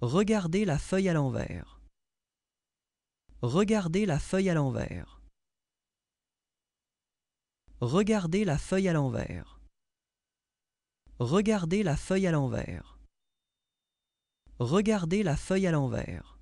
Regardez la feuille à l'envers. Regardez la feuille à l'envers. Regardez la feuille à l'envers. Regardez la feuille à l'envers. Regardez la feuille à l'envers.